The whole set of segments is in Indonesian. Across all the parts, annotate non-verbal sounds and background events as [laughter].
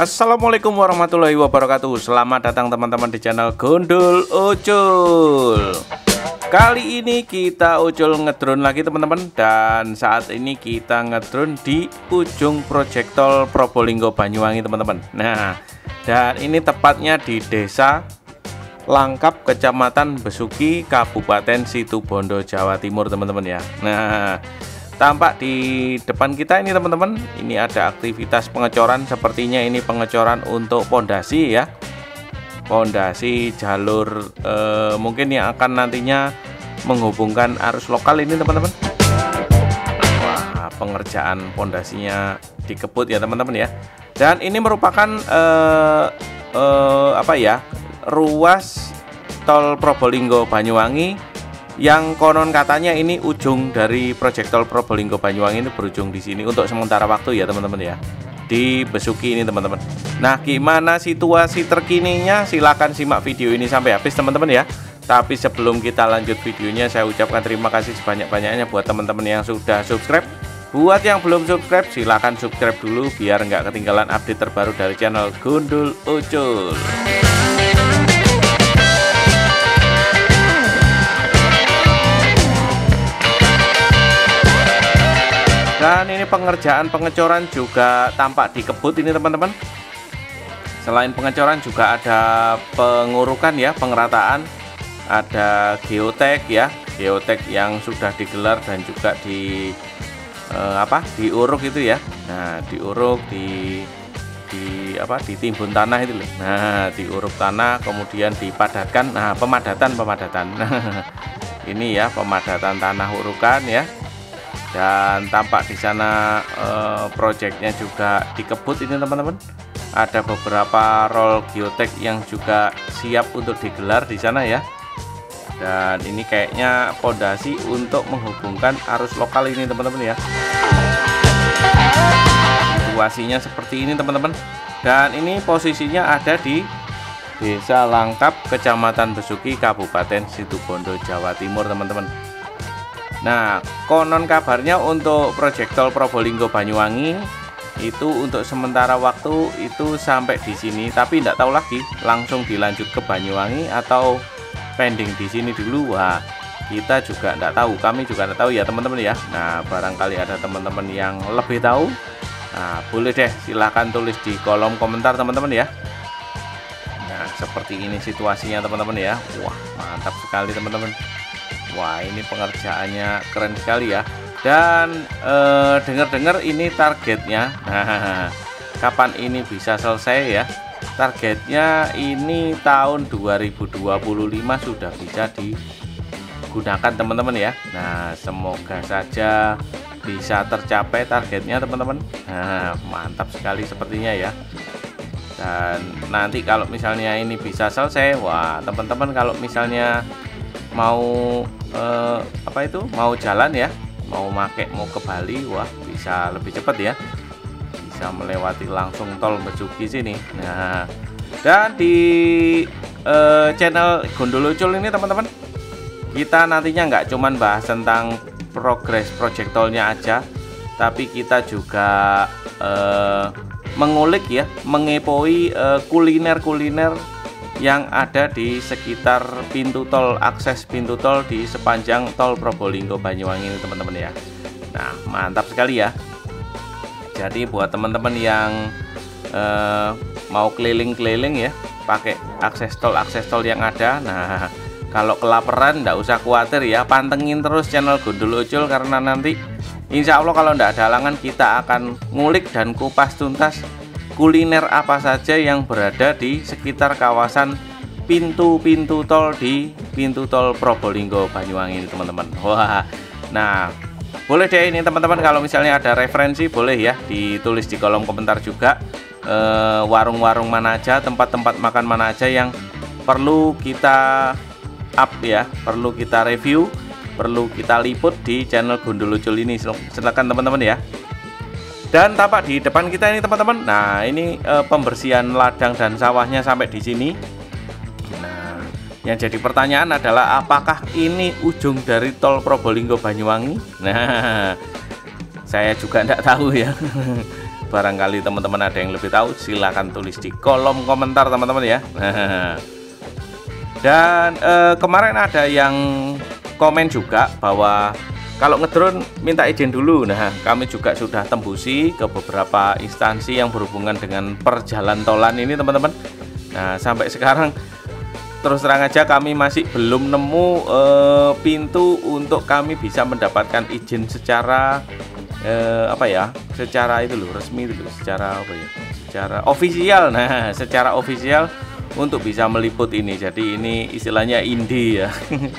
Assalamualaikum warahmatullahi wabarakatuh. Selamat datang teman-teman di channel Gondol Ucul. Kali ini kita ucul ngedrone lagi teman-teman. Dan saat ini kita ngedrone di ujung proyektol Probolinggo Banyuwangi teman-teman. Nah dan ini tepatnya di desa Langkap Kecamatan Besuki Kabupaten Situbondo Jawa Timur teman-teman ya. Nah tampak di depan kita ini teman-teman. Ini ada aktivitas pengecoran. Sepertinya ini pengecoran untuk pondasi ya. Pondasi jalur eh, mungkin yang akan nantinya menghubungkan arus lokal ini teman-teman. Wah pengerjaan pondasinya dikebut ya teman-teman ya. Dan ini merupakan eh, eh, apa ya ruas tol Probolinggo Banyuwangi yang konon katanya ini ujung dari proyek tol Probolinggo Banyuwangi ini berujung di sini untuk sementara waktu ya teman-teman ya. Di Besuki ini teman-teman. Nah gimana situasi terkininya? Silahkan simak video ini sampai habis teman-teman ya. Tapi sebelum kita lanjut videonya saya ucapkan terima kasih sebanyak-banyaknya buat teman-teman yang sudah subscribe. Buat yang belum subscribe silahkan subscribe dulu biar nggak ketinggalan update terbaru dari channel Gundul Ucul dan ini pengerjaan pengecoran juga tampak dikebut ini teman-teman. Selain pengecoran juga ada pengurukan ya pengerataan. Ada geotek ya geotek yang sudah digelar dan juga di eh, apa diuruk itu ya. Nah diuruk di di apa ditimbun tanah itu loh. Nah diuruk tanah kemudian dipadatkan. Nah pemadatan pemadatan. [laughs] Ini ya pemadatan tanah urukan ya dan tampak di sana eh, proyeknya juga dikebut ini teman-teman. Ada beberapa roll geotek yang juga siap untuk digelar di sana ya. Dan ini kayaknya pondasi untuk menghubungkan arus lokal ini teman-teman ya. Situasinya seperti ini teman-teman. Dan ini posisinya ada di Desa Langkap Kecamatan Besuki Kabupaten Situbondo Jawa Timur teman-teman Nah, konon kabarnya untuk proyek tol Probolinggo Banyuwangi itu untuk sementara waktu itu sampai di sini, tapi tidak tahu lagi langsung dilanjut ke Banyuwangi atau pending di sini dulu. Wah, kita juga tidak tahu, kami juga tidak tahu ya teman-teman ya. Nah, barangkali ada teman-teman yang lebih tahu, nah boleh deh silahkan tulis di kolom komentar teman-teman ya. Nah, seperti ini situasinya teman-teman ya. Wah, mantap sekali teman-teman. Wah ini pengerjaannya keren sekali ya. Dan eh, dengar-dengar ini targetnya. [laughs] Kapan ini bisa selesai ya? Targetnya ini tahun 2025 sudah bisa digunakan teman-teman ya. Nah semoga saja bisa tercapai targetnya teman-teman. Nah mantap sekali sepertinya ya. Dan nanti kalau misalnya ini bisa selesai wah teman-teman kalau misalnya mau eh, apa itu? Mau jalan ya. Mau make mau ke Bali wah bisa lebih cepat ya. Bisa melewati langsung tol Bejuki sini. Nah dan di eh, channel Gondolucul ini teman-teman kita nantinya nggak cuman bahas tentang progres project tolnya aja tapi kita juga eh, mengulik ya mengepoi eh, kuliner-kuliner yang ada di sekitar pintu tol akses pintu tol di sepanjang tol Probolinggo Banyuwangi ini teman-teman ya. Nah mantap sekali ya. Jadi buat teman-teman yang eh, mau keliling-keliling ya pakai akses tol akses tol yang ada nah kalau kelaparan ndak usah khawatir ya. Pantengin terus channel Gundul Ucul karena nanti Insya Allah kalau ndak ada halangan kita akan ngulik dan kupas tuntas kuliner apa saja yang berada di sekitar kawasan pintu-pintu tol di pintu tol Probolinggo Banyuwangi ini teman-teman. [laughs] Wah. Nah boleh deh ini teman-teman kalau misalnya ada referensi boleh ya ditulis di kolom komentar juga. Eh, warung-warung e, mana aja tempat-tempat makan mana aja yang perlu kita up ya perlu kita review perlu kita liput di channel Gundul Lucul ini. Silakan teman-teman ya dan tampak di depan kita ini teman-teman. Nah, ini e, pembersihan ladang dan sawahnya sampai di sini. Nah, yang jadi pertanyaan adalah apakah ini ujung dari tol Probolinggo Banyuwangi? Nah, saya juga tidak tahu ya. [laughs] barangkali teman-teman ada yang lebih tahu silahkan tulis di kolom komentar teman-teman ya [laughs] dan eh, kemarin ada yang komen juga bahwa kalau ngedrone minta izin dulu. Nah kami juga sudah tembusi ke beberapa instansi yang berhubungan dengan perjalan tolan ini teman-teman. Nah sampai sekarang terus terang aja kami masih belum nemu uh, pintu untuk kami bisa mendapatkan izin secara uh, apa ya secara itu loh resmi itu loh secara apa ya secara ofisial. Nah [laughs] secara ofisial untuk bisa meliput ini. Jadi ini istilahnya indie ya.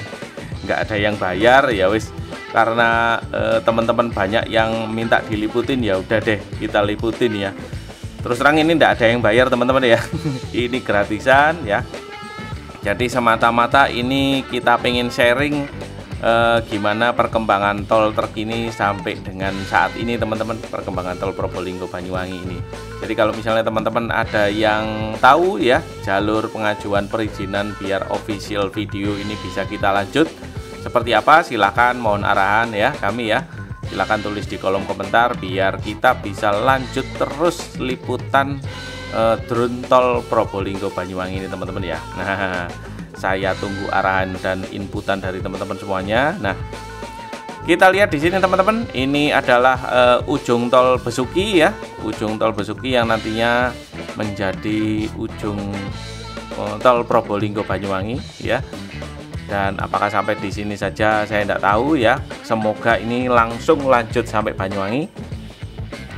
[laughs] Nggak ada yang bayar ya wis karena uh, teman-teman banyak yang minta diliputin ya udah deh kita liputin ya. Terus terang ini tidak ada yang bayar teman-teman ya. [laughs] Ini gratisan ya. Jadi semata-mata ini kita pengen sharing eh, gimana perkembangan tol terkini sampai dengan saat ini teman-teman. Perkembangan tol Probolinggo Banyuwangi ini. Jadi kalau misalnya teman-teman ada yang tahu ya jalur pengajuan perizinan biar official video ini bisa kita lanjut seperti apa? Silahkan mohon arahan ya kami ya. Silahkan tulis di kolom komentar biar kita bisa lanjut terus liputan uh, drone tol Probolinggo Banyuwangi ini teman-teman ya. [laughs] Nah saya tunggu arahan dan inputan dari teman-teman semuanya. Nah kita lihat di sini teman-teman. Ini adalah uh, ujung tol Besuki ya. Ujung tol Besuki yang nantinya menjadi ujung uh, tol Probolinggo Banyuwangi ya dan apakah sampai di sini saja? Saya tidak tahu ya. Semoga ini langsung lanjut sampai Banyuwangi.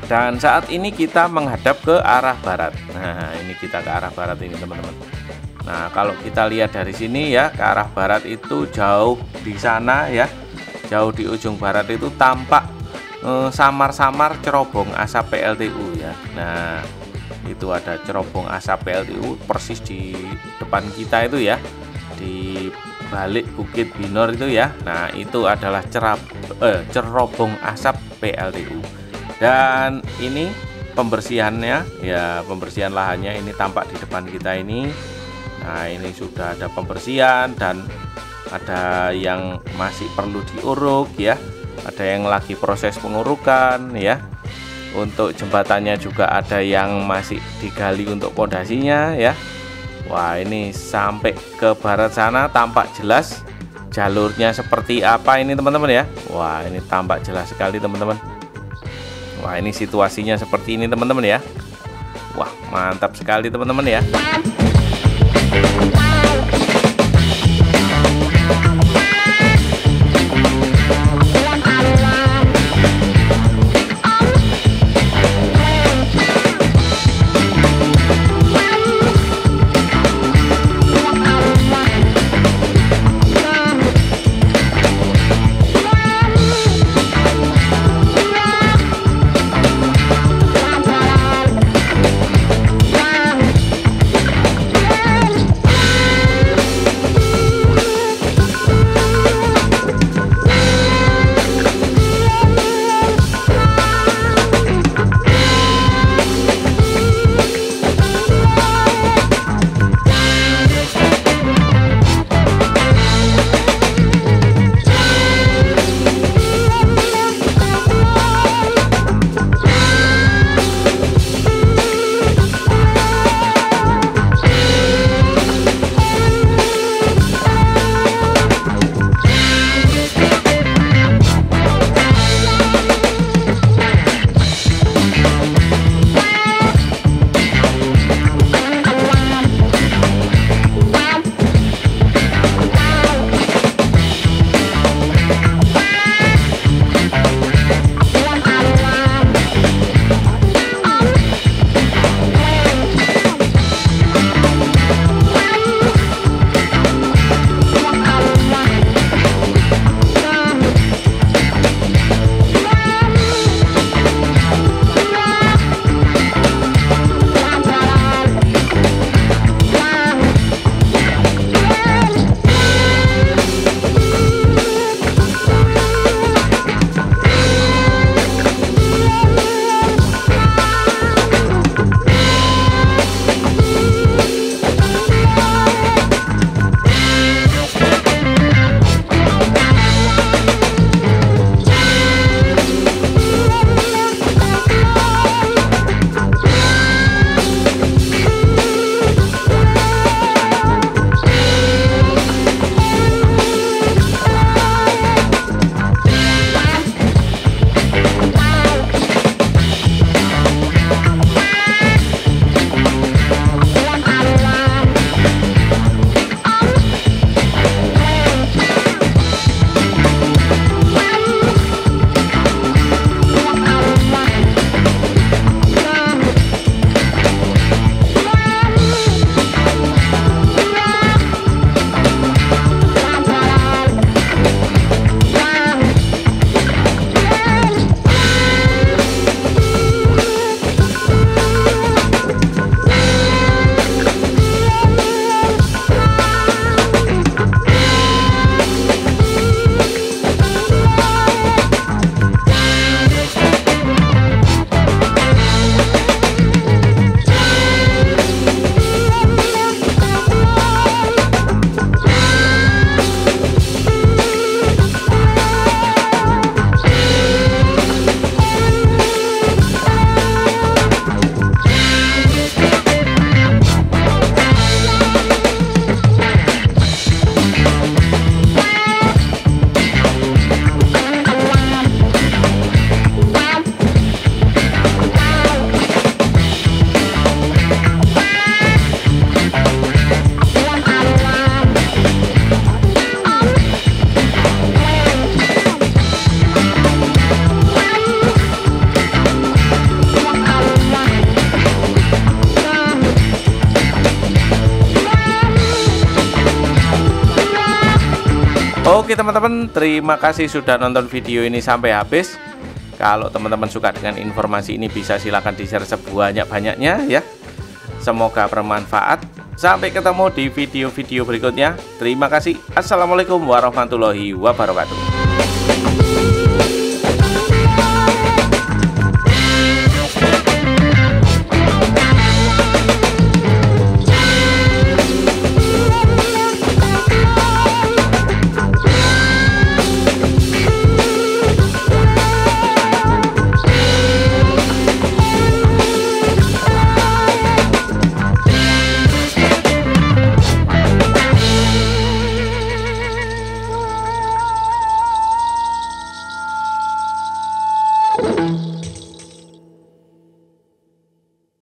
Dan saat ini kita menghadap ke arah barat. Nah ini kita ke arah barat ini teman-teman. Nah kalau kita lihat dari sini ya ke arah barat itu jauh di sana ya. Jauh di ujung barat itu tampak eh, samar-samar eh, cerobong asap PLTU ya. Nah itu ada cerobong asap PLTU persis di depan kita itu ya. Di balik Bukit Binor itu ya. Nah itu adalah cerab, eh, cerobong asap PLTU dan ini pembersihannya ya pembersihan lahannya ini tampak di depan kita ini. Nah ini sudah ada pembersihan dan ada yang masih perlu diuruk ya. Ada yang lagi proses pengurukan ya. Untuk jembatannya juga ada yang masih digali untuk pondasinya ya Wah ini sampai ke barat sana tampak jelas jalurnya seperti apa ini teman-teman ya. Wah ini tampak jelas sekali teman-teman. Wah ini situasinya seperti ini teman-teman ya. Wah mantap sekali teman-teman ya Oke teman-teman, terima kasih sudah nonton video ini sampai habis. Kalau teman-teman suka dengan informasi ini bisa silahkan di-share sebanyak-banyaknya ya. Semoga bermanfaat. Sampai ketemu di video-video berikutnya. Terima kasih. Assalamualaikum warahmatullahi wabarakatuh.